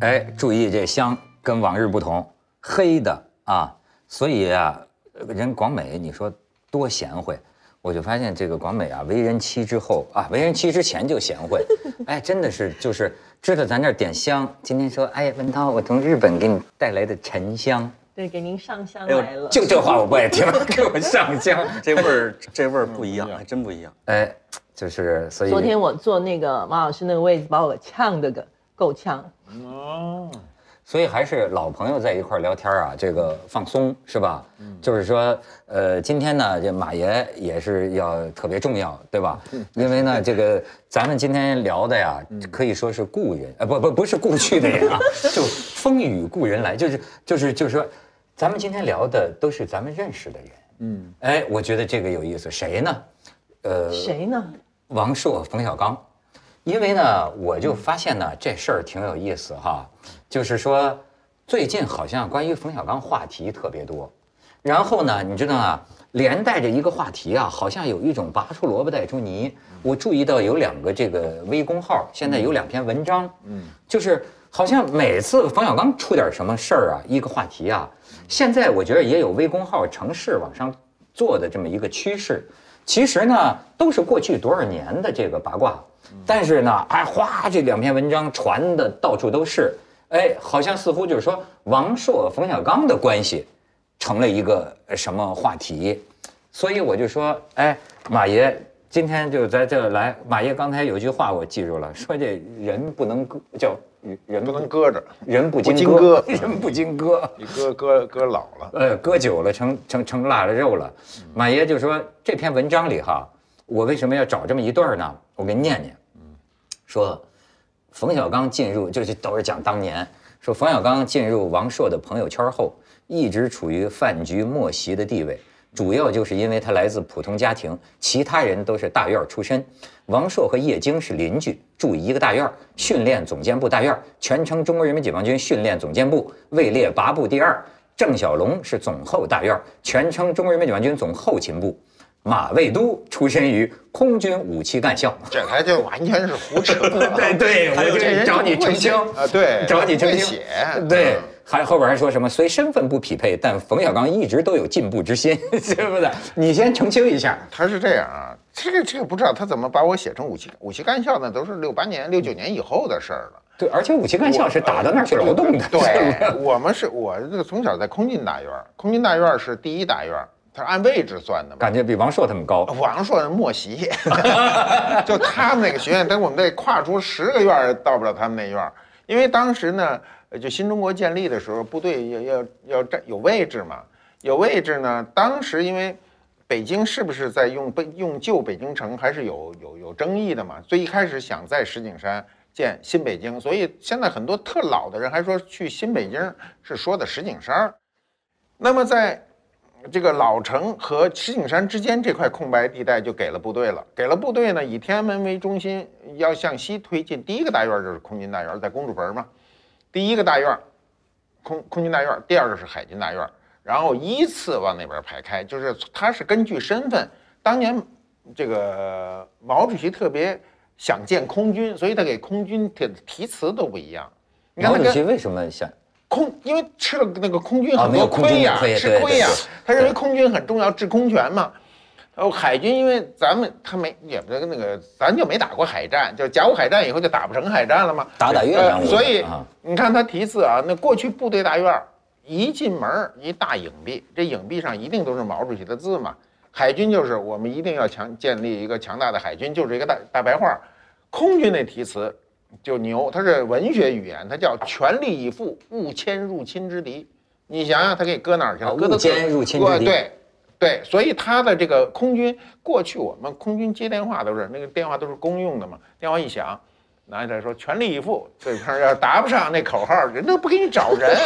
哎，注意这香跟往日不同，黑的啊，所以啊，人广美你说多贤惠，我就发现这个广美啊，为人妻之后啊，为人妻之前就贤惠，哎，真的是就是知道咱这儿点香。今天说，哎，文涛，我从日本给你带来的沉香，对，给您上香来了。就这话我不爱听，给我上香，这味儿这味儿不一样，还真不一样。哎，就是所以昨天我坐那个马老师那个位置，把我呛的个够呛。所以还是老朋友在一块儿聊天啊，这个放松是吧？就是说，呃，今天呢，这马爷也是要特别重要，对吧？因为呢，这个咱们今天聊的呀，可以说是故人，呃，不不不是故去的人啊，就风雨故人来，就是就是就是说，咱们今天聊的都是咱们认识的人。嗯，哎，我觉得这个有意思，谁呢？呃，谁呢？王朔、冯小刚，因为呢，我就发现呢，这事儿挺有意思哈，就是说，最近好像关于冯小刚话题特别多，然后呢，你知道啊，连带着一个话题啊，好像有一种拔出萝卜带出泥。我注意到有两个这个微公号，现在有两篇文章，嗯，就是好像每次冯小刚出点什么事儿啊，一个话题啊，现在我觉得也有微公号城市往上做的这么一个趋势。其实呢，都是过去多少年的这个八卦，但是呢，哎，哗，这两篇文章传的到处都是，哎，好像似乎就是说王朔、冯小刚的关系成了一个呃什么话题，所以我就说，哎，马爷今天就在这来，马爷刚才有句话我记住了，说这人不能搁叫人不能搁着，人不不经经割，人不经割。你搁搁搁老了。呃，搁久了成成成腊了肉了。马爷就说这篇文章里哈，我为什么要找这么一段呢？我给你念念。说冯小刚进入，就是都是讲当年，说冯小刚进入王朔的朋友圈后，一直处于饭局末席的地位。主要就是因为他来自普通家庭，其他人都是大院出身。王朔和叶京是邻居，住一个大院，训练总监部大院，全称中国人民解放军训练总监部，位列八部第二。郑小龙是总后大院，全称中国人民解放军总后勤部。马未都出身于空军武器干校。这他就完全是胡扯。对 对，我就这找你澄清啊，对，找你澄清写。对嗯，还后边还说什么？虽身份不匹配，但冯小刚一直都有进步之心，是不是？你先澄清一下。他是这样啊，这个这个不知道他怎么把我写成武器武器干校呢？都是六八年、六九年以后的事儿了。对，而且武器干校是打到那儿去劳动的。对，我们是我这个从小在空军大院，空军大院是第一大院，它是按位置算的嘛。感觉比王朔他们高。王朔是末席，就他们那个学院，等我们得跨出十个院儿到不了他们那院儿，因为当时呢，呃就新中国建立的时候，部队要要要占有位置嘛，有位置呢，当时因为北京是不是在用北用旧北京城，还是有有有争议的嘛，所以一开始想在石景山建新北京，所以现在很多特老的人还说去新北京是说的石景山，那么在这个老城和石景山之间这块空白地带就给了部队了。给了部队呢，以天安门为中心，要向西推进。第一个大院就是空军大院，在公主坟嘛。第一个大院，空空军大院；第二个是海军大院，然后依次往那边排开。就是它是根据身份，当年这个毛主席特别想建空军，所以他给空军的题词都不一样。毛主席为什么想？空，因为吃了那个空军啊很多亏呀、吃亏呀、他认为空军很重要，制空权嘛。然后海军，因为咱们他没也不是那个，咱就没打过海战，就甲午海战以后就打不成海战了嘛。打打越所以啊你看他题字啊，那过去部队大院儿一进门儿一大影壁，这影壁上一定都是毛主席的字嘛。海军就是我们一定要强建立一个强大的海军，就是一个大大白话。空军那题词就牛，它是文学语言，它叫全力以赴，勿迁入侵之敌。你想想，它给搁哪儿去了？啊搁到勿歼入侵之敌对对，所以它的这个空军，过去我们空军接电话都是那个电话都是公用的嘛，电话一响，拿起来说全力以赴，对方要答不上那口号，人都不给你找人，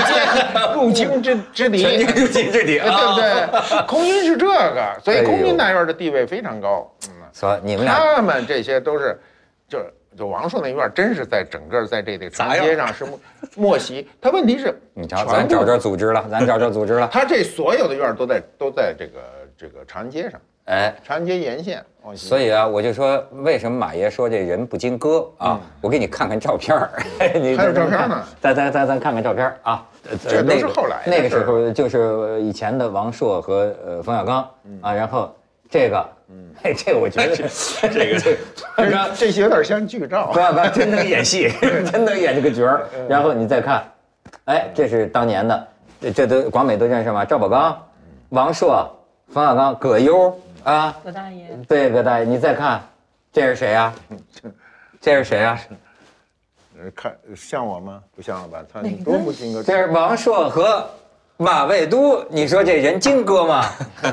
入侵之之敌，入侵之敌对啊不对？空军是这个，所以空军大院的地位非常高。嗯，说你们俩他们这些都是，就就王朔那院真是在整个在这个长街上是默默席。他问题是，你瞧，咱找着组织了，咱找着组织了。他这所有的院都在都在这个这个长安街上，哎，长安街沿线。所以啊，我就说，为什么马爷说这人不经割啊？我给你看看照片儿，你还有照片呢咱咱咱咱看看照片儿啊。呃这都是后来的那个时候就是以前的王朔和呃冯小刚啊，然后这个，嗯，嘿，这个我觉得 这个冯小刚这这些有点像剧照不。不，真能演戏，真能演这个角儿。然后你再看，哎，这是当年的，这这都广美都认识吗？赵宝刚、王朔、冯小刚、葛优啊，葛大爷，对，葛大爷，你再看，这是谁呀？这是谁啊？呃看像我吗？不像了吧？他多不性格这是王朔和马未都，你说这人金哥吗？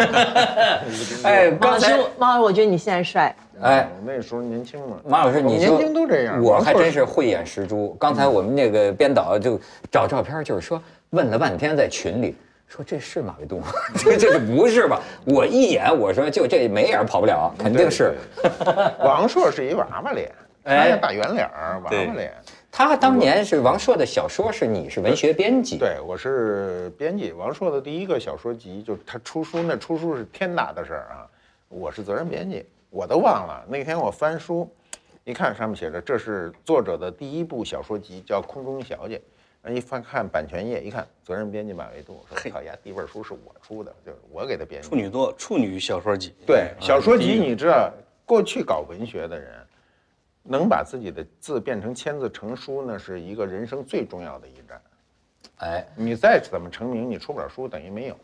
哎，马老师刚才，马老师，我觉得你现在帅。哎，我那时候年轻嘛。马老师，你就年轻都这样我还真是慧眼识珠。刚才我们那个编导就找照片，就是说问了半天在群里，说这是马未都吗？这这不是吧？我一眼我说就这眉眼跑不了，肯定是。王朔是一娃娃脸，哎他那大圆脸儿，娃娃脸。他当年是王朔的小说，是你是文学编辑，对，我是编辑。王朔的第一个小说集，就是他出书，那出书是天大的事儿啊！我是责任编辑，我都忘了。那天我翻书，一看上面写着这是作者的第一部小说集，叫《空中小姐》。然后一翻看版权页，一看责任编辑马未都，我说：“好呀，第一本书是我出的，就是我给他编辑。”处女作处女小说集。对，小说集你知道，过去搞文学的人，能把自己的字变成签字成书呢，是一个人生最重要的一站。哎，你再怎么成名，你出不了书，等于没有。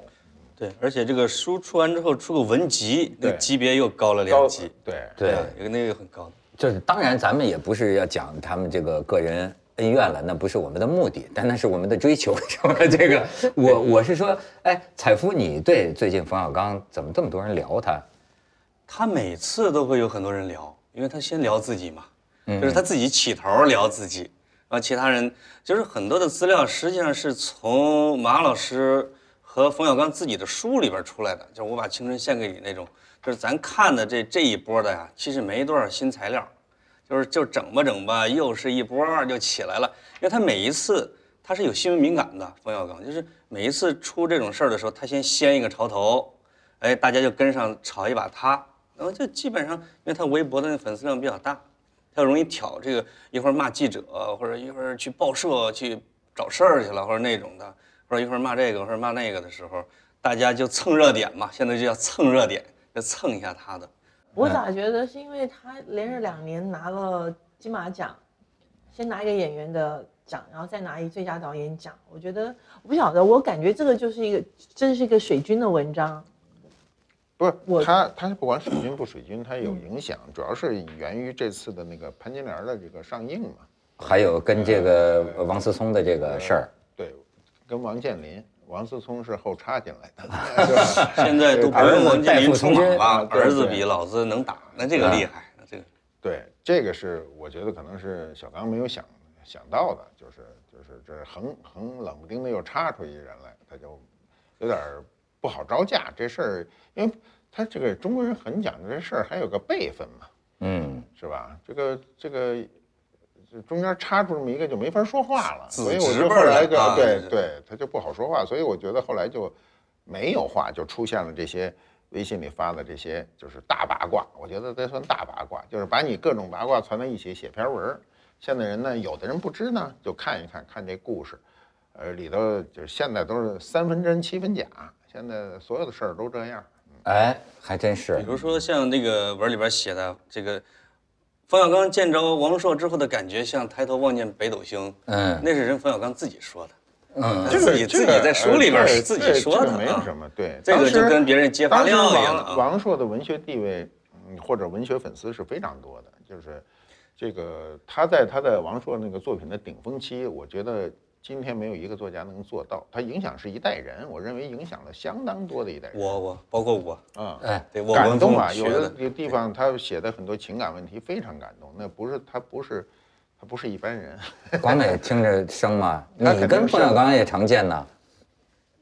对，而且这个书出完之后出个文集，那对级别又高了两级。对对，一个那个很高的。就是当然咱们也不是要讲他们这个个人恩怨了，那不是我们的目的，但那是我们的追求，什么？这个我我是说，哎，采夫，你对最近冯小刚怎么这么多人聊他？他每次都会有很多人聊，因为他先聊自己嘛，就是他自己起头聊自己，然后其他人就是很多的资料实际上是从马老师和冯小刚自己的书里边出来的，就是我把青春献给你那种，就是咱看的这这一波的呀，其实没多少新材料，就是就整吧整吧，又是一波就起来了，因为他每一次他是有新闻敏感的，冯小刚就是每一次出这种事儿的时候，他先掀一个潮头，哎，大家就跟上炒一把他，然后就基本上，因为他微博的那粉丝量比较大，他容易挑这个，一会儿骂记者，或者一会儿去报社去找事儿去了，或者那种的，或者一会儿骂这个，或者骂那个的时候，大家就蹭热点嘛，现在就叫蹭热点，就蹭一下他的。我咋觉得是因为他连着两年拿了金马奖，先拿一个演员的奖，然后再拿一最佳导演奖。我觉得我不晓得，我感觉这个就是一个，真是一个水军的文章。不是我他，他不管水军不水军，他有影响，主要是源于这次的那个潘金莲的这个上映嘛。还有跟这个王思聪的这个事儿，对，跟王健林、王思聪是后插进来的，现在都不 儿子用王健林代父从军出马了，儿子比老子能打，那这个厉害，这个对，这个是我觉得可能是小刚没有想想到的，就是就是这横横冷不丁的又插出一人来，他就有点儿不好招架这事儿，因为他这个中国人很讲究这事儿还有个辈分嘛，嗯，是吧？这个这个这中间插出这么一个就没法说话了，所以我就后来对对他就不好说话，所以我觉得后来就没有话，就出现了这些微信里发的这些就是大八卦，我觉得这算大八卦，就是把你各种八卦攒在一起写篇文儿。现在人呢，有的人不知呢，就看一看看这故事，呃，里头就是现在都是三分真七分假，现在所有的事儿都这样。哎，还真是比，如说像那个文里边写的这个，冯小刚见着王朔之后的感觉像抬头望见北斗星，嗯那是人冯小刚自己说的，嗯，他自己自己在书里边是自己说的这个没有啊什么。对，这个就跟别人揭发当时料一样的王朔的文学地位，嗯，或者文学粉丝是非常多的。就是这个他在他的王朔那个作品的顶峰期，我觉得今天没有一个作家能做到。他影响是一代人，我认为影响了相当多的一代人。我我包括我，啊，哎，对我感动啊！有的，的这个地方他写的很多情感问题非常感动，那不是他不是他不是一般人。广美听着生吗？你跟是冯小刚也常见呢。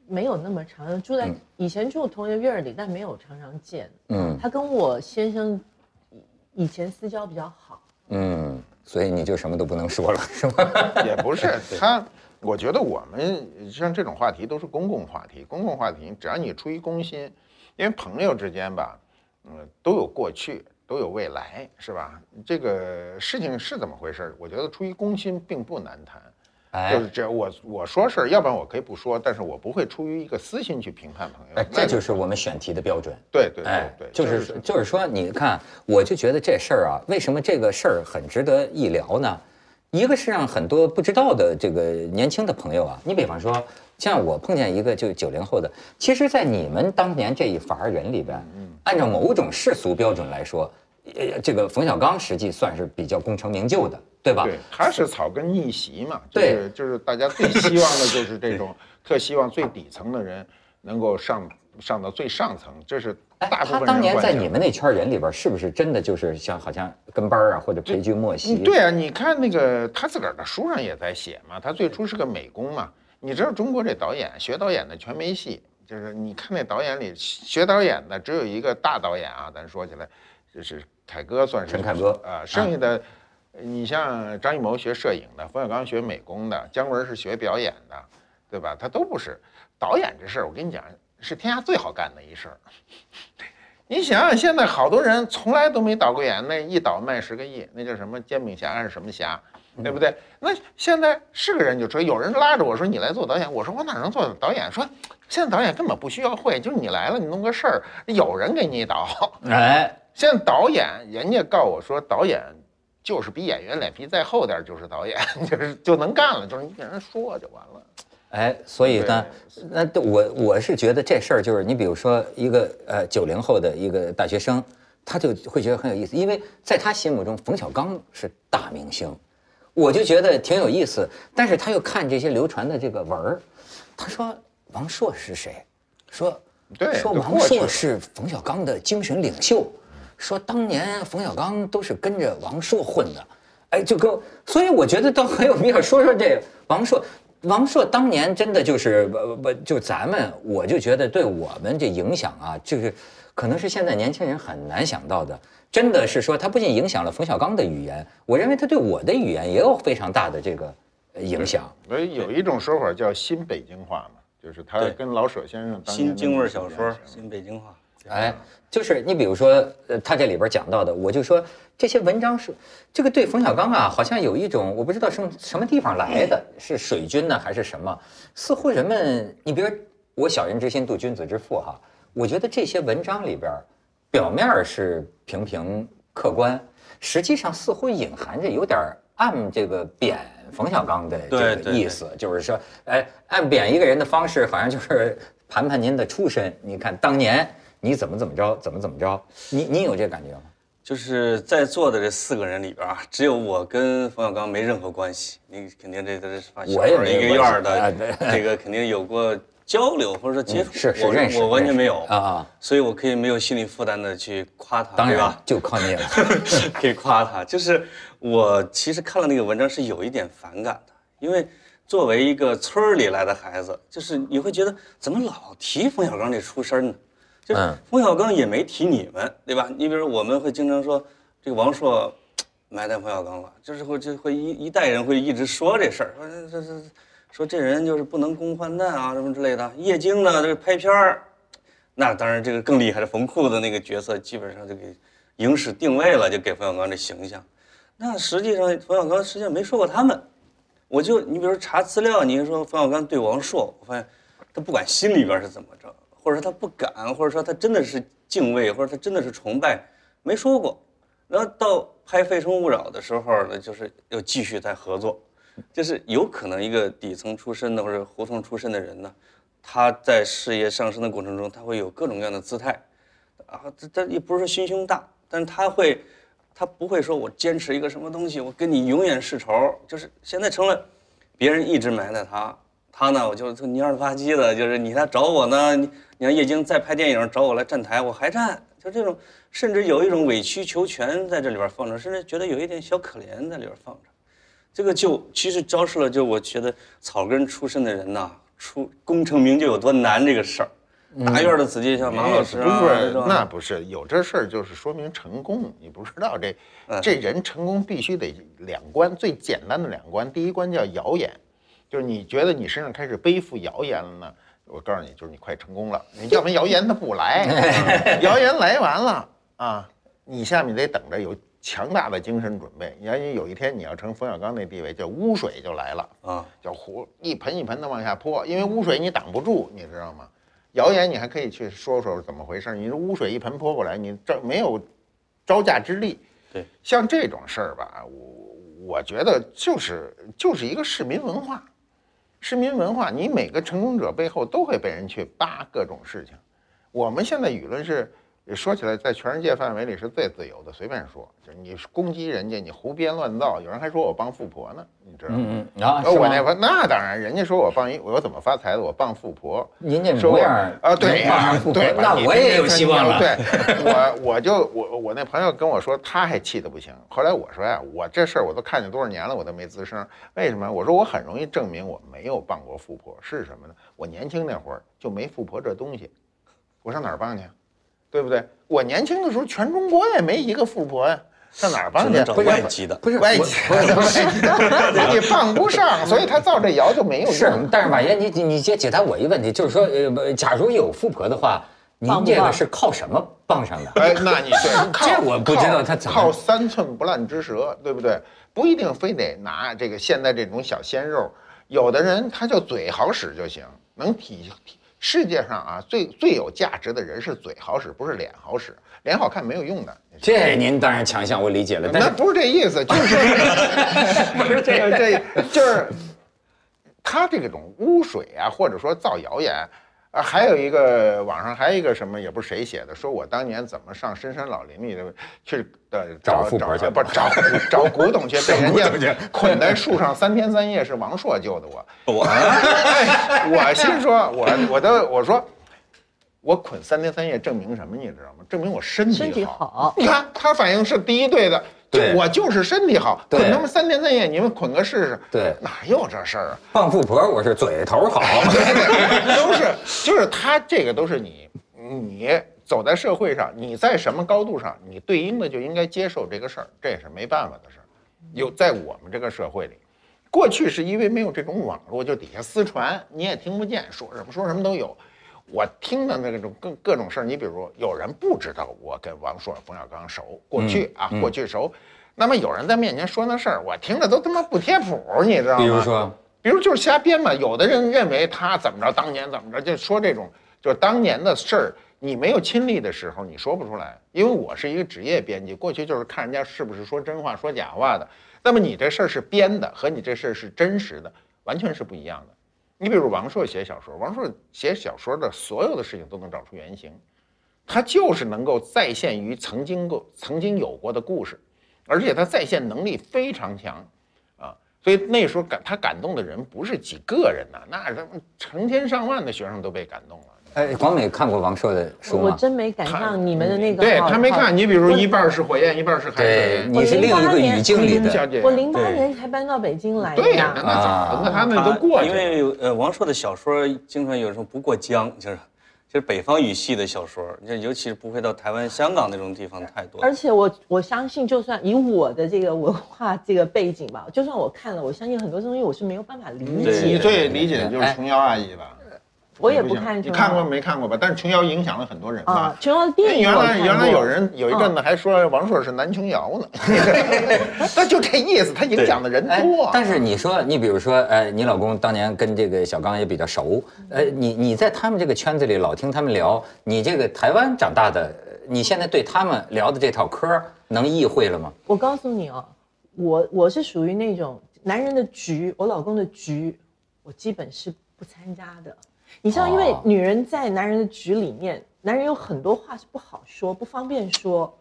没有那么长，住在以前住同一个院儿里，但没有常常见。嗯他跟我先生以以前私交比较好，嗯，所以你就什么都不能说了，是吗？也不是 他，我觉得我们像这种话题都是公共话题，公共话题只要你出于公心，因为朋友之间吧，嗯，都有过去，都有未来，是吧？这个事情是怎么回事？我觉得出于公心并不难谈。哎就是这我我说事儿，要不然我可以不说，但是我不会出于一个私心去评判朋友。哎，这就是我们选题的标准。对对哎对对，就是就是说，你看，我就觉得这事儿啊，为什么这个事儿很值得一聊呢？一个是让很多不知道的这个年轻的朋友啊，你比方说，像我碰见一个就九零后的，其实，在你们当年这一伐人里边，按照某种世俗标准来说，呃，这个冯小刚实际算是比较功成名就的，对吧？对，他是草根逆袭嘛，就对是就是大家最希望的就是这种，特希望最底层的人能够上上到最上层，这是哎，大部分人他当年在你们那圈人里边，是不是真的就是像好像跟班儿啊，或者陪君莫惜？嗯，对啊，你看那个他自个儿的书上也在写嘛，他最初是个美工嘛。你知道中国这导演学导演的全没戏，就是你看那导演里学导演的只有一个大导演啊，咱说起来就是凯歌算是陈凯歌啊，剩下的你像张艺谋学摄影的，冯小刚学美工的，姜文是学表演的，对吧？他都不是导演这事儿，我跟你讲是天下最好干的一事儿。你想想，现在好多人从来都没导过演，那一导卖十个亿，那叫什么煎饼侠还是什么侠，对不对？那现在是个人就追，有人拉着我说你来做导演，我说我哪能做导演？说现在导演根本不需要会，就是你来了，你弄个事儿，有人给你导。哎，现在导演，人家告我说导演就是比演员脸皮再厚点就是导演，就是就能干了，就是你给人说就完了。哎，所以呢，那我我是觉得这事儿就是你比如说一个呃九零后的一个大学生，他就会觉得很有意思，因为在他心目中冯小刚是大明星，我就觉得挺有意思。但是他又看这些流传的这个文儿，他说王朔是谁？说对说王朔是冯小刚的精神领袖，说当年冯小刚都是跟着王朔混的，哎，就跟所以我觉得倒很有必要说说这个王朔。王朔当年真的就是不不就咱们，我就觉得对我们这影响啊，就是可能是现在年轻人很难想到的。真的是说，他不仅影响了冯小刚的语言，我认为他对我的语言也有非常大的这个呃影响。所以有一种说法叫新北京话嘛，就是他对跟老舍先生当年新京味小说新北京话。哎，就是你比如说，呃，他这里边讲到的，我就说这些文章是这个对冯小刚啊，好像有一种我不知道什么什么地方来的，是水军呢还是什么？似乎人们，你比如我小人之心度君子之腹哈，我觉得这些文章里边，表面是平平客观，实际上似乎隐含着有点暗这个贬冯小刚的这个意思，就是说，哎，暗贬一个人的方式，好像就是 盘盘您的出身，你看当年。你怎么怎么着，怎么怎么着？你你有这感觉吗？就是在座的这四个人里边啊，只有我跟冯小刚没任何关系。你肯定这都是发小我也没一个院儿的这个肯定有过交流或者说接触。是是我认识我完全没有啊啊，所以我可以没有心理负担的去夸他，当然？就靠你了。可以夸他。就是我其实看了那个文章是有一点反感的，因为作为一个村里来的孩子，就是你会觉得怎么老提冯小刚这出身呢？就是嗯冯小刚也没提你们，对吧？你比如我们会经常说这个王朔埋汰冯小刚了，就是会就会一一代人会一直说这事儿，说这这这说这人就是不能共患难啊什么之类的。叶京呢，这个拍片儿，那当然这个更厉害的冯库的那个角色，基本上就给影史定位了，就给冯小刚这形象。那实际上冯小刚实际上没说过他们，我就你比如说查资料，你说冯小刚对王朔，我发现他不管心里边是怎么着，或者说他不敢，或者说他真的是敬畏，或者他真的是崇拜，没说过。然后到拍《非诚勿扰》的时候呢，就是又继续再合作，就是有可能一个底层出身的或者胡同出身的人呢，他在事业上升的过程中，他会有各种各样的姿态，啊，他他也不是说心胸大，但是他会，他不会说我坚持一个什么东西，我跟你永远世仇，就是现在成了别人一直埋汰他，他呢，我就就蔫了吧唧的，就是你他找我呢，你你让叶京再拍电影找我来站台，我还站，就这种，甚至有一种委曲求全在这里边放着，甚至觉得有一点小可怜在里边放着，这个就其实昭示了，就我觉得草根出身的人呐，出功成名就有多难这个事儿。大院的子弟像马老师啊，不是那不是有这事儿，就是说明成功。你不知道这这人成功必须得两关，最简单的两关，第一关叫谣言，就是你觉得你身上开始背负谣言了呢，我告诉你，就是你快成功了。你要不然谣言它不来，谣言来完了啊，你下面得等着有强大的精神准备。你要有一天你要成冯小刚那地位，叫污水就来了。啊，叫湖一盆一盆的往下泼，因为污水你挡不住，你知道吗？谣言你还可以去说说怎么回事，你这污水一盆泼过来，你这没有招架之力。对，像这种事儿吧，我我觉得就是就是一个市民文化，市民文化，你每个成功者背后都会被人去扒各种事情。我们现在舆论是说起来，在全世界范围里是最自由的，随便说，就是你攻击人家，你胡编乱造，有人还说我帮富婆呢，你知道吗？嗯嗯啊，呃我那朋那当然，人家说我帮一我怎么发财的，我帮富婆。您这模样啊，对对，那我也有希望了。对，我我就我我那朋友跟我说，他还气得不行。后来我说呀，我这事儿我都看见多少年了，我都没吱声。为什么？我说我很容易证明我没有帮过富婆。是什么呢？我年轻那会儿就没富婆这东西，我上哪儿帮去？对不对？我年轻的时候，全中国也没一个富婆呀，上哪儿帮去只能？找不是外籍的。不是外籍的，你帮不上，所以他造这谣就没有是用。，但是马爷，你你你解解答我一个问题，就是说，呃，假如有富婆的话，您这个是靠什么傍上的？哎，那你对，靠这我不知道他怎么靠三寸不烂之舌，对不对？不一定非得拿这个现在这种小鲜肉，有的人他就嘴好使就行，能体体。世界上啊，最最有价值的人是嘴好使，不是脸好使。脸好看没有用的。这您当然强项我理解了，但那不是这意思，就是 不是这个这就是他这种污水啊，或者说造谣言。啊，还有一个网上还有一个什么，也不是谁写的，说我当年怎么上深山老林里头去的找富婆去不找找古董去，被人家捆 在树上三天三夜，是王朔救的我。我哎，我心说，我我都我说，我捆三天三夜证明什么？你知道吗？证明我身体身体好你看他反应是第一对的，就对我就是身体好，捆他们三天三夜，你们捆个试试。对哪有这事儿啊？傍富婆我是嘴头好，都是，就是他这个都是你，你走在社会上，你在什么高度上，你对应的就应该接受这个事儿，这也是没办法的事儿。有在我们这个社会里，过去是因为没有这种网络，就底下私传，你也听不见，说什么说什么都有。我听的那种各各种事儿，你比如有人不知道我跟王朔、冯小刚熟，过去啊，过去熟，那么有人在面前说那事儿，我听着都他妈不贴谱，你知道吗？比如说，比如就是瞎编嘛。有的人认为他怎么着，当年怎么着，就说这种就是当年的事儿，你没有亲历的时候，你说不出来。因为我是一个职业编辑，过去就是看人家是不是说真话、说假话的。那么你这事儿是编的，和你这事儿是真实的，完全是不一样的。你比如王朔写小说，王朔写小说的所有的事情都能找出原型，他就是能够再现于曾经过、曾经有过的故事，而且他再现能力非常强。啊，所以那时候感他感动的人不是几个人呐，那他成千上万的学生都被感动了。哎，广美看过王朔的书吗？我真没赶上你们的那个对他没看，你比如说一半是火焰，一半是海对，水。你是另一个语境里的。小姐，我零八年才搬到北京来的对呀，那早，那他们都过去因。为呃，王朔的小说经常有时候不过江，就是就是北方语系的小说，就尤其是不会到台湾、香港那种地方太多。而且我我相信，就算以我的这个文化这个背景吧，就算我看了，我相信很多东西我是没有办法理解的。你最理解的就是琼瑶阿姨吧？我也不看琼瑶你看过没看过吧？但是琼瑶影响了很多人吧啊。。琼瑶的电影原来原来有人有一阵子还说王朔是男琼瑶呢，那就这意思，他影响的人哎多。，但是你说，你比如说，呃，你老公当年跟这个小刚也比较熟，呃，你你在他们这个圈子里老听他们聊，你这个台湾长大的，呃你现在对他们聊的这套嗑能意会了吗？我告诉你哦，我我是属于那种男人的局，我老公的局，我基本是不参加的。你知道，因为哦女人在男人的局里面，男人有很多话是不好说，不方便说，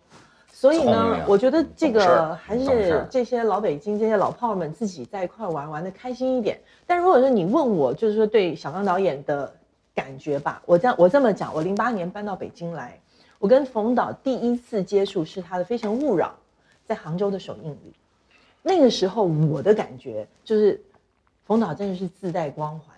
所以呢，我觉得这个还是这些老北京这些老炮儿们自己在一块儿玩玩的开心一点。但如果说你问我，就是说对小刚导演的感觉吧，我这样我这么讲，我零八年搬到北京来，我跟冯导第一次接触是他的《非诚勿扰》在杭州的首映礼。那个时候我的感觉就是，冯导真的是自带光环，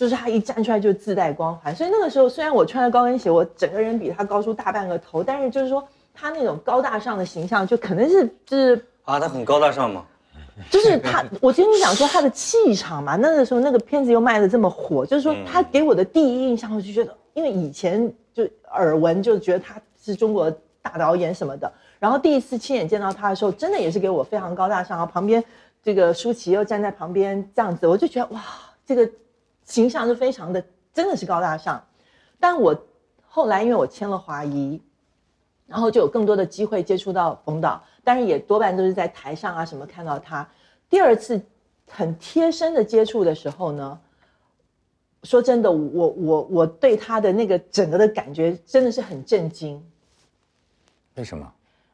就是他一站出来就自带光环。所以那个时候虽然我穿着高跟鞋，我整个人比他高出大半个头，但是就是说他那种高大上的形象，就可能是就是啊，他很高大上嘛。就是他，我跟你讲说他的气场嘛，那个时候那个片子又卖的这么火，就是说他给我的第一印象，我就觉得，因为以前就耳闻，就觉得他是中国大导演什么的，然后第一次亲眼见到他的时候，真的也是给我非常高大上，然后旁边这个舒淇又站在旁边这样子，我就觉得哇，这个形象是非常的，真的是高大上。但我后来因为我签了华谊，然后就有更多的机会接触到冯导，但是也多半都是在台上啊什么看到他。第二次很贴身的接触的时候呢，说真的，我我我对他的那个整个的感觉真的是很震惊。为什么？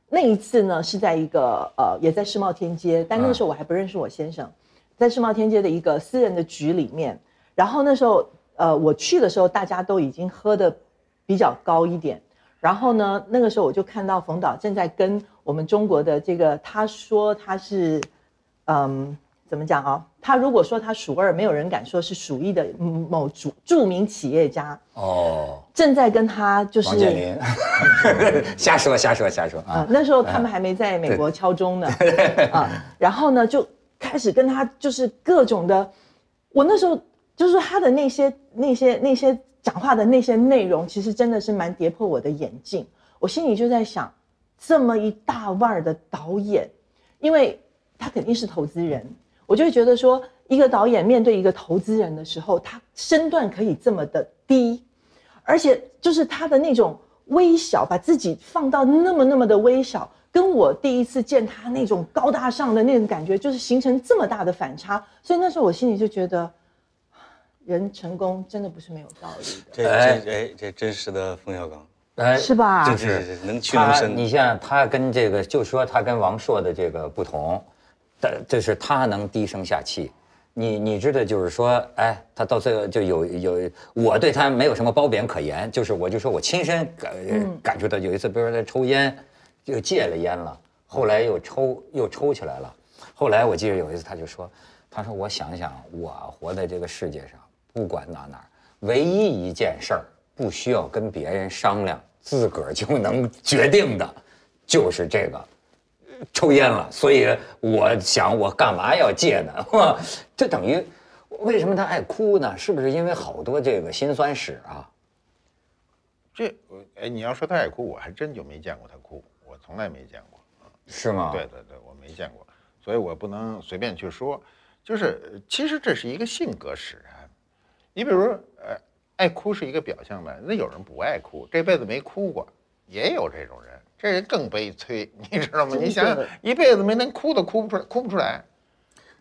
那一次呢是在一个呃也在世贸天阶，但那个时候我还不认识我先生，在世贸天阶的一个私人的局里面，然后那时候呃我去的时候大家都已经喝的比较高一点，然后呢那个时候我就看到冯导正在跟我们中国的这个他说他是嗯怎么讲啊？他如果说他数二，没有人敢说是数一的嗯某著著名企业家，哦，正在跟他就是王健林，瞎说瞎说瞎说啊、啊！那时候他们还没在美国敲钟呢，啊，然后呢就开始跟他就是各种的，我那时候就是说他的那些那些那些讲话的那些内容，其实真的是蛮跌破我的眼镜。我心里就在想，这么一大腕儿的导演，因为他肯定是投资人，我就会觉得说，一个导演面对一个投资人的时候，他身段可以这么的低，而且就是他的那种微小，把自己放到那么那么的微小，跟我第一次见他那种高大上的那种感觉，就是形成这么大的反差。所以那时候我心里就觉得，人成功真的不是没有道理的，这哎这哎，这真实的冯小刚，哎是吧？这这这能屈能他，伸。你像他跟这个，就说他跟王朔的这个不同，但就是他能低声下气。你你知道，就是说，哎，他到最后就有有，我对他没有什么褒贬可言，就是我就说我亲身感、感受到，有一次，比如说他抽烟，就戒了烟了，后来又抽又抽起来了。后来我记得有一次，他就说，他说我想想，我活在这个世界上，不管哪哪儿，唯一一件事儿不需要跟别人商量，自个儿就能决定的，就是这个。抽烟了，所以我想我干嘛要戒呢？这等于为什么他爱哭呢？是不是因为好多这个辛酸史啊？这我哎，你要说他爱哭，我还真就没见过他哭，我从来没见过。是吗？对对对，我没见过，所以我不能随便去说。就是呃其实这是一个性格使然。你比如说，呃，爱哭是一个表象吧，那有人不爱哭，这辈子没哭过，也有这种人，这人更悲催，你知道吗？你想想，一辈子没能哭都哭不出来，哭不出来。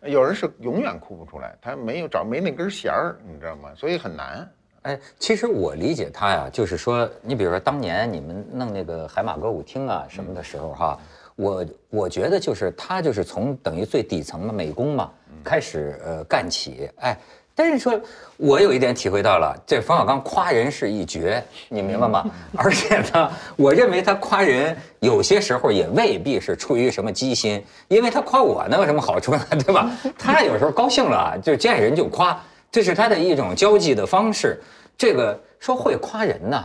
有人是永远哭不出来，他没有找没那根弦儿，你知道吗？所以很难。哎，其实我理解他呀，就是说，你比如说当年你们弄那个海马歌舞厅啊什么的时候哈，我我觉得就是他就是从等于最底层的，美工嘛开始呃干起，哎，但是说我有一点体会到了，这冯小刚夸人是一绝，你明白吗？而且呢，我认为他夸人有些时候也未必是出于什么机心，因为他夸我能有什么好处呢？对吧？他有时候高兴了啊，就见人就夸，这是他的一种交际的方式。这个说会夸人呢，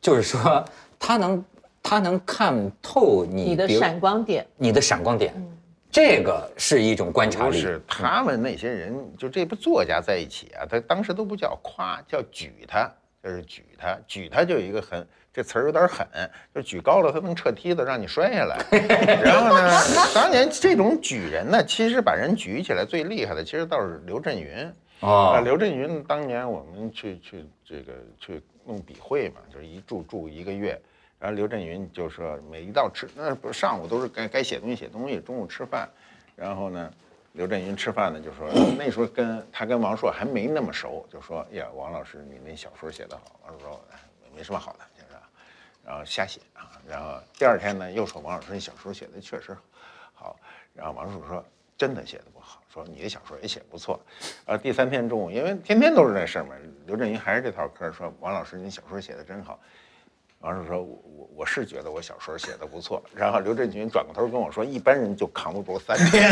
就是说他能他能看透你你的闪光点，你的闪光点，这个是一种观察力。不是他们那些人，就这部作家在一起啊，他当时都不叫夸，叫举他，就是举他，举他就有一个很这词儿有点狠，就举高了他能撤梯子让你摔下来。然后呢，当年这种举人呢，其实把人举起来最厉害的，其实倒是刘震云。啊，哦，刘震云当年我们去去这个去弄笔会嘛，就是一住住一个月，然后刘震云就说每一道吃那不是上午都是该该写东西写东西，中午吃饭，然后呢，刘震云吃饭呢就说那时候跟他跟王朔还没那么熟，就说呀王老师你那小说写得好，王朔说没什么好的，就是。然后瞎写啊。然后第二天呢，又说王老师你小说写的确实好，然后王朔说真的写的不好，说你的小说也写不错。然后第三天中午，因为天天都是这事儿嘛，刘震云还是这套嗑，说王老师你小说写的真好。王叔说：“我我我是觉得我小说写的不错。”然后刘震云转过头跟我说：“一般人就扛不住三天。”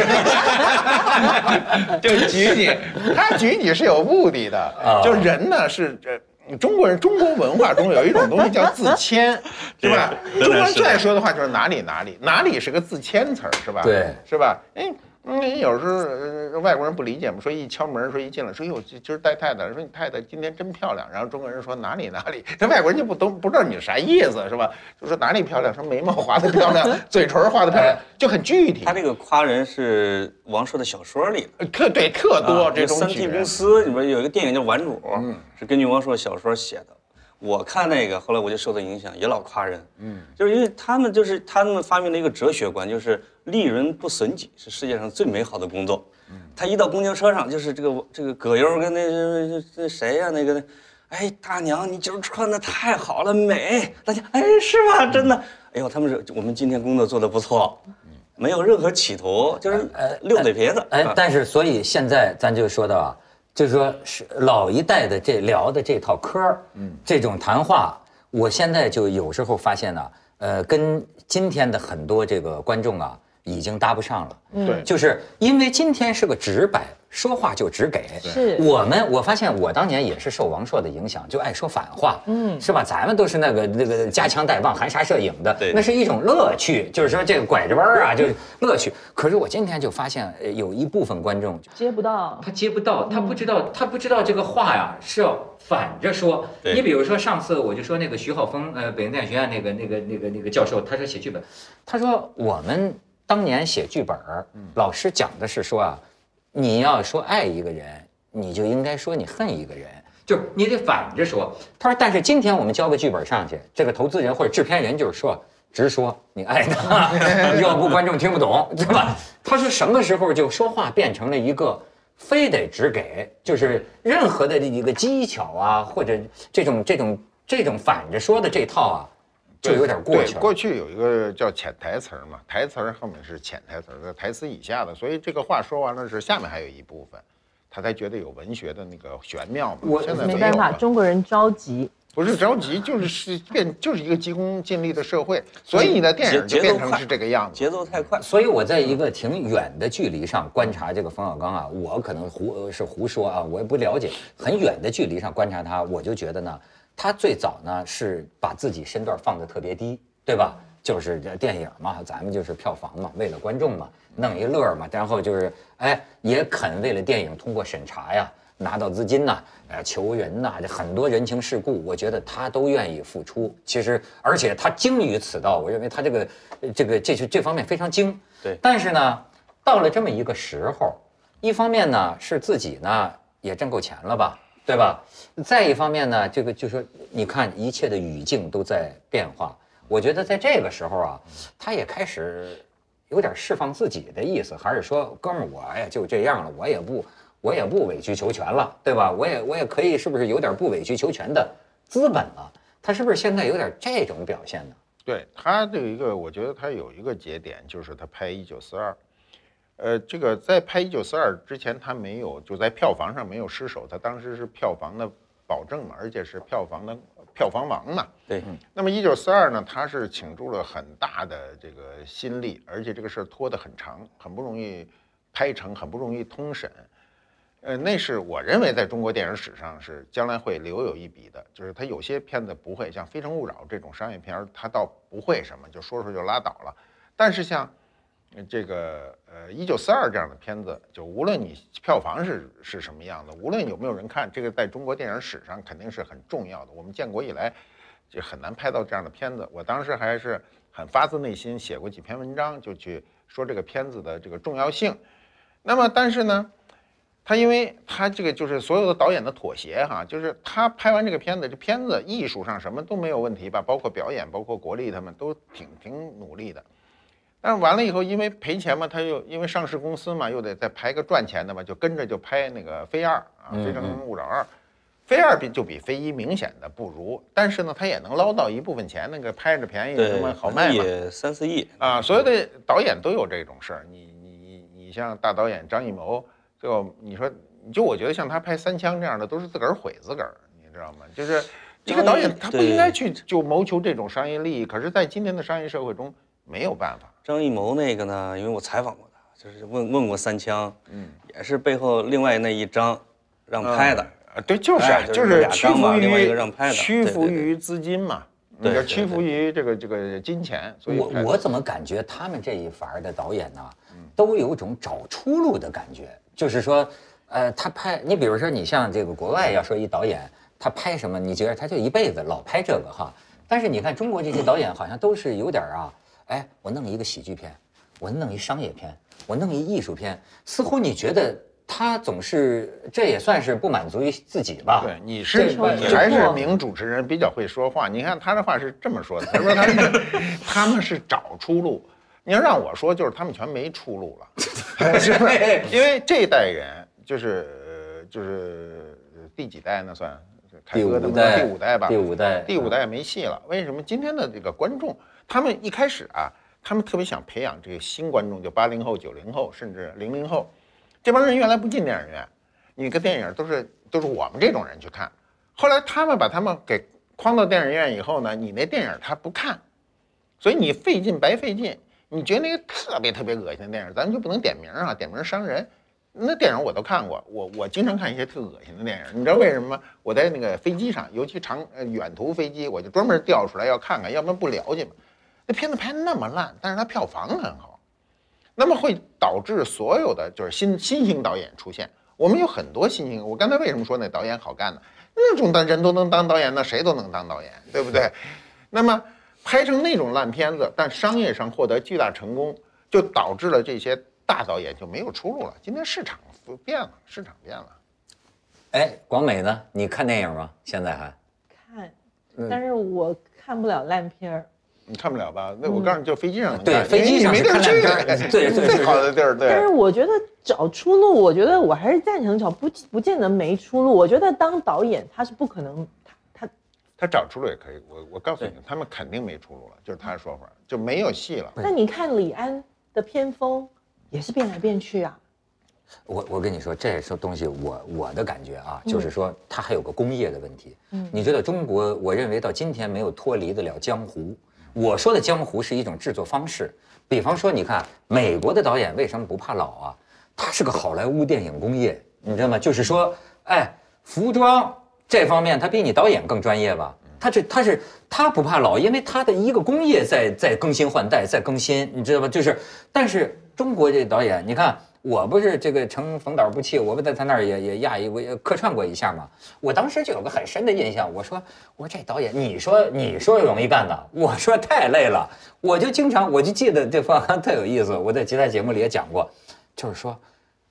就举你，他举你是有目的的。就人呢是这中国人，中国文化中有一种东西叫自谦，是吧？中国人最爱说的话就是哪里哪里哪里是个自谦词儿，是吧？对，是吧？哎。嗯，有时候外国人不理解嘛，说一敲门，说一进来，说哟，今儿带太太，说你太太今天真漂亮。然后中国人说哪里哪里，这外国人就不都不知道你啥意思，是吧？就说哪里漂亮，说眉毛画的漂亮，嘴唇画的漂亮，就很具体。他这个夸人是王朔的小说里的，特对特多这种。三 T 公司里边有一个电影叫《顽主》，是根据王朔小说写的。我看那个，后来我就受到影响，也老夸人。嗯，就是因为他们就是他们发明了一个哲学观，就是利人不损己是世界上最美好的工作。嗯，他一到公交车上，就是这个这个葛优跟那那谁呀那个，哎大娘你今儿穿的太好了，美。大家哎是吗？真的？哎呦他们是我们今天工作做的不错，没有任何企图，就是呃溜嘴皮子。哎，但是所以现在咱就说到。就是说，是老一代的这聊的这套嗑儿，嗯，这种谈话，我现在就有时候发现呢，呃，跟今天的很多这个观众啊，已经搭不上了。对，就是因为今天是个直白。说话就只给，是我们。我发现我当年也是受王朔的影响，就爱说反话，嗯，是吧？咱们都是那个那个夹枪带棒、含沙射影的，对，那是一种乐趣，就是说这个拐着弯儿啊，就是乐趣。可是我今天就发现，有一部分观众接不到，他接不到，他不知道，他不知道这个话呀是要反着说。你比如说上次我就说那个徐浩峰，呃，北京电影学院那个那个那个那个教授，他说写剧本，他说我们当年写剧本，老师讲的是说啊。你要说爱一个人，你就应该说你恨一个人，就是你得反着说。他说，但是今天我们交个剧本上去，这个投资人或者制片人就是说，直说你爱他，要不观众听不懂，对吧？他说什么时候就说话变成了一个非得只给，就是任何的一个技巧啊，或者这种这种这种反着说的这套啊。就有点过去。过去有一个叫潜台词嘛，台词后面是潜台词，在台词以下的，所以这个话说完了是下面还有一部分，他才觉得有文学的那个玄妙嘛。我现在没办法，中国人着急，不是着急，就是是变，就是一个急功近利的社会，所以你的电影就变成是这个样子，节奏太快。所以我在一个挺远的距离上观察这个冯小刚啊，我可能胡是胡说啊，我也不了解，很远的距离上观察他，我就觉得呢。他最早呢是把自己身段放得特别低，对吧？就是这电影嘛，咱们就是票房嘛，为了观众嘛，弄一乐嘛。然后就是哎，也肯为了电影通过审查呀，拿到资金呐，呃，求人呐，这很多人情世故，我觉得他都愿意付出。其实，而且他精于此道，我认为他这个这个这是这方面非常精。对。但是呢，到了这么一个时候，一方面呢是自己呢也挣够钱了吧。对吧？再一方面呢，这个就说，你看一切的语境都在变化。我觉得在这个时候啊，他也开始有点释放自己的意思，还是说，哥们儿，我呀就这样了，我也不，我也不委曲求全了，对吧？我也我也可以，是不是有点不委曲求全的资本了？他是不是现在有点这种表现呢？对他这一个，我觉得他有一个节点，就是他拍《一九四二》。呃，这个在拍《一九四二》之前，他没有就在票房上没有失手，他当时是票房的保证嘛，而且是票房的票房王嘛。对。那么《一九四二》呢，他是倾注了很大的这个心力，而且这个事儿拖得很长，很不容易拍成，很不容易通审。呃，那是我认为在中国电影史上是将来会留有一笔的，就是他有些片子不会像《非诚勿扰》这种商业片，他倒不会什么，就说说就拉倒了。但是像这个呃，一九四二这样的片子，就无论你票房是是什么样的，无论有没有人看，这个在中国电影史上肯定是很重要的。我们建国以来就很难拍到这样的片子。我当时还是很发自内心写过几篇文章，就去说这个片子的这个重要性。那么，但是呢，他因为他这个就是所有的导演的妥协哈，就是他拍完这个片子，这片子艺术上什么都没有问题吧，包括表演，包括国力，他们都挺挺努力的。但是完了以后，因为赔钱嘛，他又因为上市公司嘛，又得再拍个赚钱的嘛，就跟着就拍那个《飞二》啊，《非诚勿扰二》。《飞二比就比飞一明显的不如，但是呢，他也能捞到一部分钱，那个拍着便宜什么，好卖嘛。也三四亿啊，所有的导演都有这种事儿。你你你你像大导演张艺谋，最后你说，就我觉得像他拍《三枪》这样的，都是自个儿毁自个儿，你知道吗？就是这个导演他不应该去就谋求这种商业利益，可是，在今天的商业社会中没有办法。张艺谋那个呢，因为我采访过他，就是问问过三枪，嗯，也是背后另外那一张让拍的。啊，对，就是啊哎就就是屈服嘛另外一于个让拍的屈服于资金嘛，对屈服于这个这个金钱，所以我我怎么感觉他们这一伐的导演呢，都有种找出路的感觉，就是说，呃，他拍你比如说你像这个国外要说一导演他拍什么，你觉得他就一辈子老拍这个哈，但是你看中国这些导演好像都是有点儿啊，哎，我弄一个喜剧片，我弄一商业片，我弄一艺术片，似乎你觉得他总是这也算是不满足于自己吧？对，你是你还是名主持人比较会说话。你看他的话是这么说的，他说他是他们是找出路。你要让我说，就是他们全没出路了，是吧？因为这代人就是呃就是第几代呢？算凯第五代，第五代吧，第五代，第五代没戏了。为什么？今天的这个观众，他们一开始啊，他们特别想培养这个新观众，就八零后、九零后，甚至零零后，这帮人原来不进电影院，你个电影都是都是我们这种人去看。后来他们把他们给框到电影院以后呢，你那电影他不看，所以你费劲白费劲。你觉得那个特别特别恶心的电影，咱们就不能点名啊，点名伤人。那电影我都看过，我我经常看一些特恶心的电影，你知道为什么吗？我在那个飞机上，尤其长呃远途飞机，我就专门调出来要看看，要不然不了解嘛。那片子拍那么烂，但是它票房很好，那么会导致所有的就是新新型导演出现。我们有很多新型，我刚才为什么说那导演好干呢？那种的人都能当导演，那谁都能当导演，对不对？那么拍成那种烂片子，但商业上获得巨大成功，就导致了这些大导演就没有出路了。今天市场变了，市场变了。哎，广美呢？你看电影吗？现在还？看，嗯但是我看不了烂片儿。你看不了吧？那我告诉你，就飞机上能对看飞机上没地儿去 对对最对好的地儿，对但是。我觉得找出路，我觉得我还是赞成找，不不见得没出路。我觉得当导演他是不可能，他他他找出路也可以，我我告诉你，他们肯定没出路了，就是他的说法，就没有戏了。那你看李安的片风也是变来变去啊。我我跟你说，这说东西我我的感觉啊，就是说它还有个工业的问题。嗯，你知道中国，我认为到今天没有脱离得了江湖。我说的江湖是一种制作方式，比方说，你看美国的导演为什么不怕老啊？他是个好莱坞电影工业，你知道吗？就是说，哎，服装这方面他比你导演更专业吧？他这他是他不怕老，因为他的一个工业在在更新换代，在更新，你知道吧？就是，但是中国这导演，你看。我不是这个成冯导不弃，我不在他那儿也也压一我客串过一下嘛。我当时就有个很深的印象，我说我说这导演，你说你说容易干的，我说太累了。我就经常我就记得这冯小刚特有意思，我在其他节目里也讲过，就是说，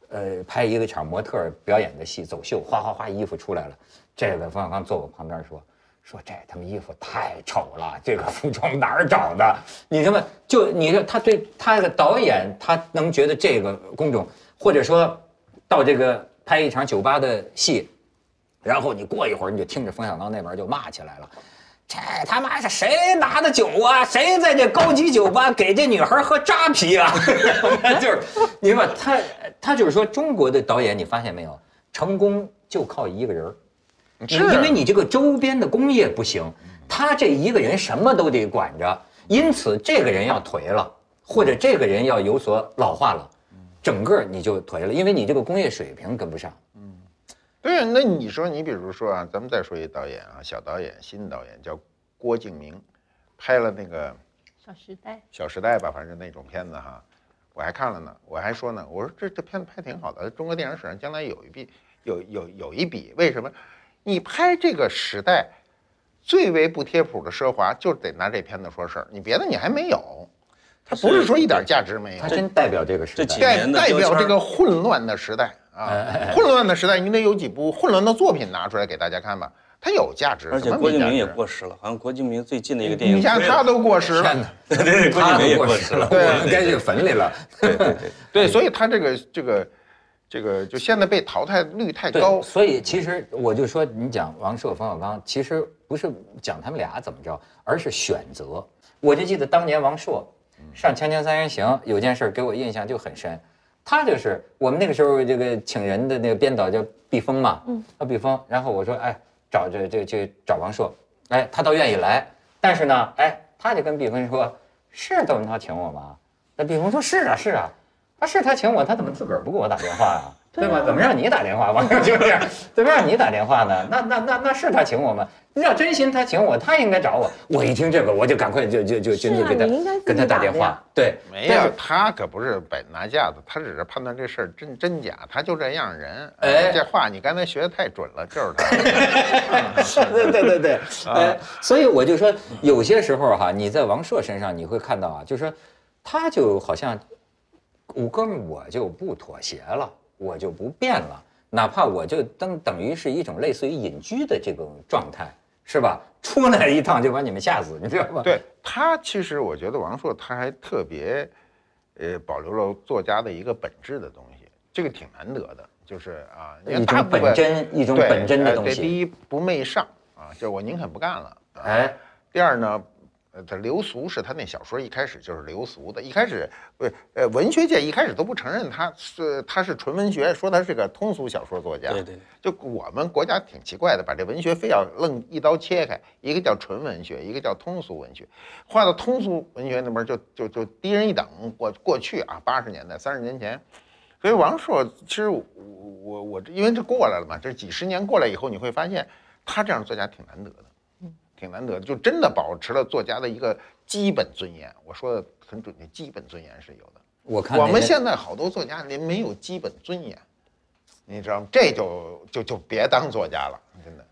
呃，拍一个场模特表演的戏，走秀，哗哗哗衣服出来了，这个冯小刚坐我旁边说。说这他妈衣服太丑了，这个服装哪儿找的？你他妈就你说他对他的导演，他能觉得这个工种，或者说到这个拍一场酒吧的戏，然后你过一会儿你就听着冯小刚那边就骂起来了，这他妈是谁拿的酒啊？谁在这高级酒吧给这女孩喝扎啤啊？就是你说他他就是说中国的导演，你发现没有，成功就靠一个人儿。你是因为你这个周边的工业不行，他这一个人什么都得管着，因此这个人要颓了，或者这个人要有所老化了，整个你就颓了，因为你这个工业水平跟不上。嗯对啊，那你说，你比如说啊，咱们再说一导演啊，小导演，新导演叫郭敬明，拍了那个《小时代，小时代》吧，反正那种片子哈，我还看了呢，我还说呢，我说这这片子拍挺好的，中国电影史上将来有一笔，有有有一笔，为什么？你拍这个时代最为不贴谱的奢华，就得拿这片子说事儿，你别的你还没有，它不是说一点价值没有他，真代表这个时代。代代表这个混乱的时代啊，混乱的时代，你得有几部混乱的作品拿出来给大家看吧，它有价值，而且郭敬明也过时了，好像郭敬明最近的一个电影，你像 他都过时了，对对对，郭敬明也过过时了，。时了我们该去坟里了。对对对，对，所以他这个这个这个就现在被淘汰率太，高。所以其实我就说，你讲王朔、冯小刚，其实不是讲他们俩怎么着，而是选择。我就记得当年王朔上《锵锵三人行》有件事给我印象就很深，他就是我们那个时候这个请人的那个编导叫毕峰嘛，嗯，叫毕峰，然后我说哎找这这去找王朔，哎他倒愿意来，但是呢，哎他就跟毕峰说，是窦文涛请我吗？那毕峰说是啊是啊，他是他请我，他怎么自个儿不给我打电话呀、对吧？怎么让你打电话？王朔就是，怎么让你打电话呢？那那那那是他请我吗？要真心他请我，他应该找我。我一听这个，我就赶快就就就就就给他你应该跟他打电话。对，没有，他可不是摆拿架子，他只是判断这事儿真真假，他就这样人。哎这话你刚才学的太准了，就是他。对对对对，哎，所以我就说，有些时候哈，你在王朔身上你会看到啊，就是说，他就好像，我哥们儿我就不妥协了，我就不变了，哪怕我就等等于是一种类似于隐居的这种状态，是吧？出来一趟就把你们吓死，你知道吧？对他，其实我觉得王朔他还特别，呃，保留了作家的一个本质的东西，这个挺难得的。就是啊，一种本真，一种本真的东西，第。一不媚上啊，就是我宁肯不干了。啊哎，第二呢，呃，他流俗是他那小说一开始就是流俗的，一开始不呃文学界一开始都不承认他是他是纯文学，说他是个通俗小说作家。对对，就我们国家挺奇怪的，把这文学非要愣一刀切开，一个叫纯文学，一个叫通俗文学，划到通俗文学那边就就就低人一等。过过去啊，八十年代、三十年前，所以王朔其实我我我因为这过来了嘛，这几十年过来以后，你会发现他这样作家挺难得的，挺难得的，就真的保持了作家的一个基本尊严。我说的很准确，基本尊严是有的。我看我们现在好多作家连没有基本尊严，你知道吗？这就就就别当作家了，真的。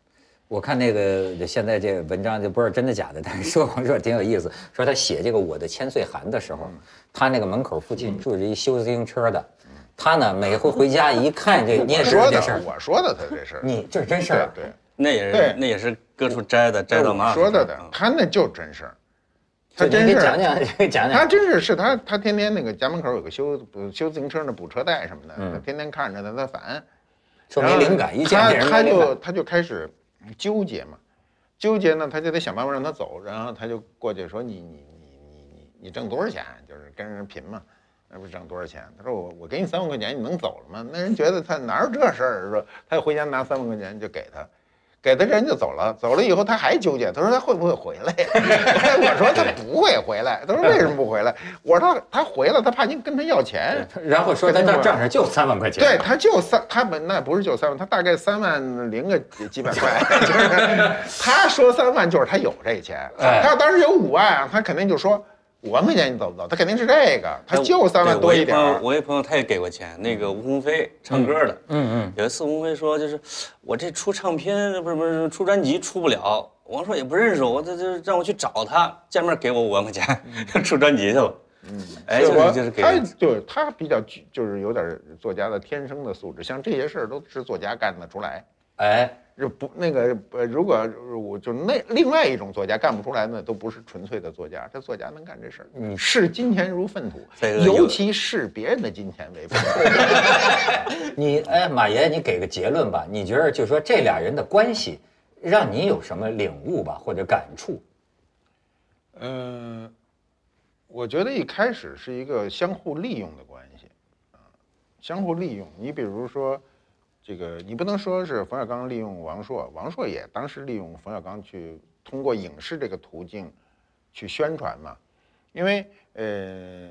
我看那个现在这个文章就不知道真的假的，但是说王朔挺有意思，说他写这个《我的千岁寒》的时候，他那个门口附近住着一修自行车的，他呢每回回家一看这，你也说的知道这事儿，，我说的他这事儿，你这是真事儿，对对，那也是那也是各处摘的，摘到马老师我说的的，他那就真事儿，他真是讲讲，讲讲，他真是是他他天天那个家门口有个修修自行车的补车带什么的，嗯他天天看着他他烦，说没灵感，一见他他就。他就开始纠结嘛，纠结呢，他就得想办法让他走，然后他就过去说你你你你你你挣多少钱？就是跟人贫嘛，那不是挣多少钱？他说我我给你三万块钱，你能走了吗？那人觉得他哪有这事儿？说他就回家拿三万块钱就给他。给他人就走了，走了以后他还纠结，他说他会不会回来？我说他不会回来。他说为什么不回来？我说他他回来，他怕您跟他要钱。然后说他这账上就三万块钱，对，他就三，他本那不是就三万，他大概三万零个几几百块，就是他说三万就是他有这钱，哎他要当时有五万啊，他肯定就说五万块钱你走不走？他肯定是这个，他就三万多一点我一朋友，他也给过钱，那个吴鸿飞唱歌的，嗯嗯，有一次吴鸿飞说，就是我这出唱片不是不是出专辑出不了，王朔也不认识我，我这这让我去找他，见面给我五万块钱，出专辑去了。嗯，哎，就我是就是给他对他比较就是有点作家的天生的素质，像这些事儿都是作家干得出来。哎，就不那个呃，如果我就那另外一种作家干不出来呢，都不是纯粹的作家。这作家能干这事儿，嗯视金钱如粪土这个，尤其视别人的金钱为粪土。你哎，马爷，你给个结论吧？你觉得就说这俩人的关系，让你有什么领悟吧，或者感触？嗯，我觉得一开始是一个相互利用的关系，啊，相互利用。你比如说，这个你不能说是冯小刚利用王朔，王朔也当时利用冯小刚去通过影视这个途径去宣传嘛，因为呃，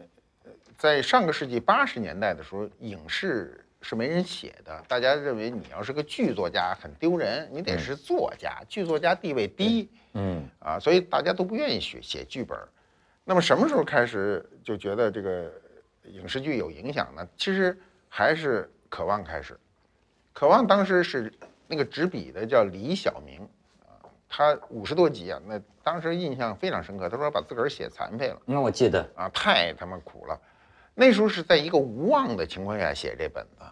在上个世纪八十年代的时候，影视是没人写的，大家认为你要是个剧作家很丢人，你得是作家，剧作家地位低。嗯，啊，所以大家都不愿意写写剧本。那么什么时候开始就觉得这个影视剧有影响呢？其实还是《渴望》开始，《渴望》当时是那个执笔的叫李晓明啊，他五十多集啊，那当时印象非常深刻。他说把自个儿写残废了那我记得，啊，太他妈苦了。那时候是在一个无望的情况下写这本子。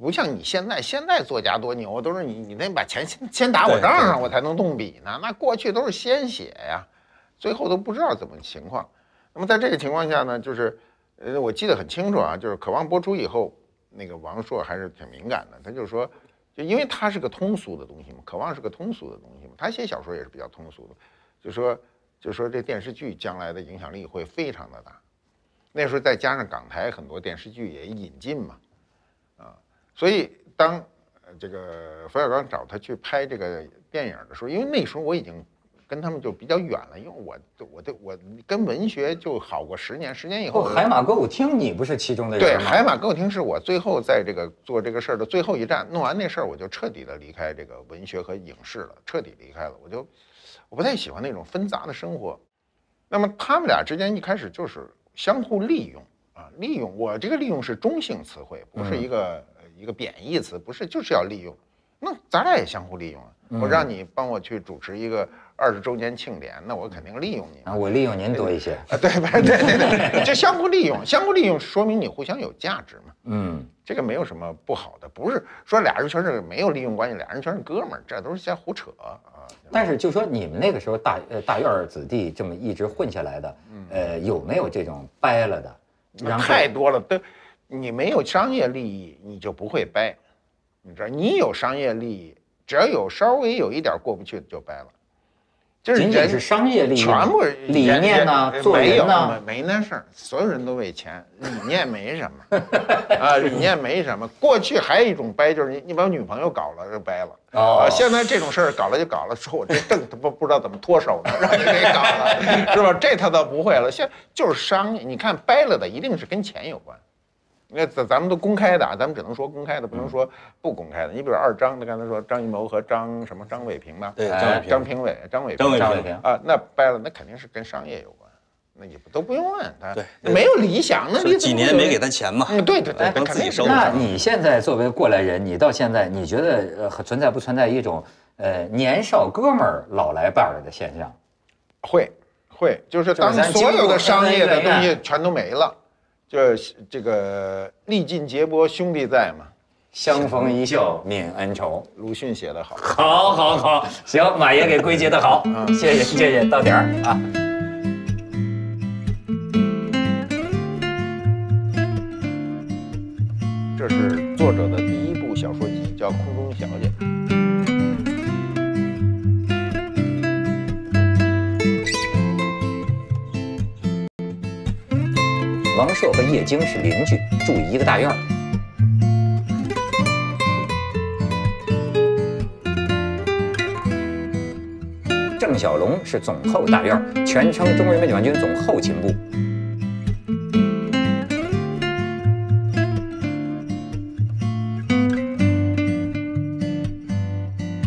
不像你现在，现在作家多牛，都是你你得把钱先先打我账上，我才能动笔呢。那过去都是先写呀，最后都不知道怎么情况。那么在这个情况下呢，就是呃，我记得很清楚啊，就是《渴望》播出以后，那个王朔还是挺敏感的，他就说，就因为他是个通俗的东西嘛，渴望是个通俗的东西嘛，他写小说也是比较通俗的，就说就说这电视剧将来的影响力会非常的大，那时候再加上港台很多电视剧也引进嘛，啊，所以当呃这个冯小刚找他去拍这个电影的时候，因为那时候我已经。跟他们就比较远了，因为我我对我跟文学就好过十年，十年以后，海马歌舞厅你不是其中的人对，海马歌舞厅是我最后在这个做这个事儿的最后一站，弄完那事儿我就彻底的离开这个文学和影视了，彻底离开了，我就我不太喜欢那种纷杂的生活。那么他们俩之间一开始就是相互利用啊，利用我这个利用是中性词汇，不是一个一个贬义词，不是就是要利用。那咱俩也相互利用啊，我让你帮我去主持一个。二十周年庆典，那我肯定利用你啊！我利用您多一些啊！对对对对，这相互利用，相互利用说明你互相有价值嘛。嗯，这个没有什么不好的，不是说俩人全是没有利用关系，俩人全是哥们儿，这都是瞎胡扯啊。但是就说你们那个时候大呃大院子弟这么一直混下来的，呃，有没有这种掰了的？太多了，都你没有商业利益，你就不会掰。你知道，你有商业利益，只要有稍微有一点过不去的就掰了。就是仅仅是商业利益，全部理念呢，做人呢，没那事儿，所有人都为钱，理念没什么 啊，理念没什么。过去还有一种掰，就是你你把女朋友搞了就掰了啊。现在这种事儿搞了就搞了，说我这证他不不知道怎么脱手呢，让你给搞了，是吧？这他倒不会了，现就是商业。你看掰了的一定是跟钱有关。那咱咱们都公开的啊，咱们只能说公开的，不能说不公开的。你比如二张，他刚才说张艺谋和张什么张伟平吧？对，张张平伟、张伟平、张伟平啊，那掰了，那肯定是跟商业有关，那也不都不用问他。对，没有理想，那你几年没给他钱嘛？嗯，对对对，等自己收。那你现在作为过来人，你到现在你觉得呃存在不存在一种呃年少哥们儿老来伴儿的现象？会会，就是当所有的商业的东西全都没了。这这个历尽劫波兄弟在嘛，相逢一笑泯恩仇。鲁迅写的好，好，好，好，行，马爷给归结的好，嗯谢谢，谢谢，到点儿啊。这是作者的第一部小说集，叫《空中小姐》。王朔和叶京是邻居，住一个大院儿。郑小龙是总后大院，全称中国人民解放军总后勤部。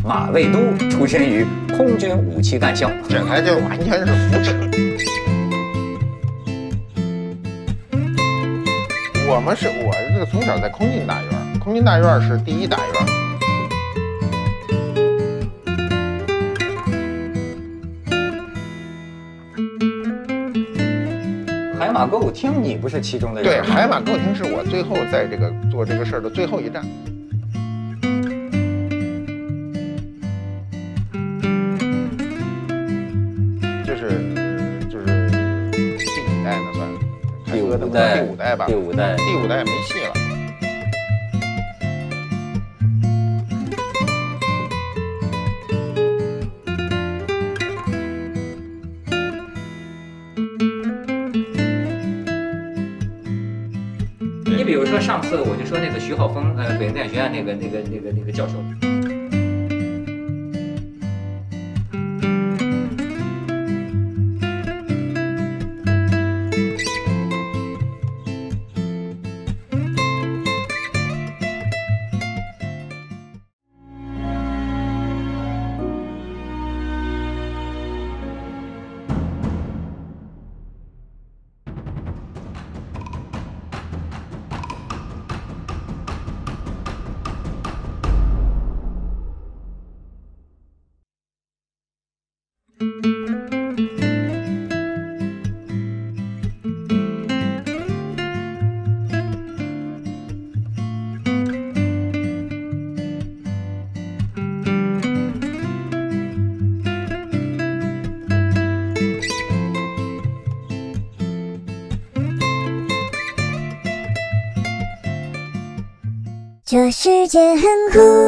马未都出身于空军武器干校，这还就完全是胡扯。们是我这个从小在空军大院，空军大院是第一大院。海马歌舞厅，你不是其中的人？对，海马歌舞厅是我最后在这个做这个事儿的最后一站。第五代吧，第五代，第五代没戏了。你比如说上次我就说那个徐浩峰，呃，北京电影学院那个那个那个那个教授。这世界很酷。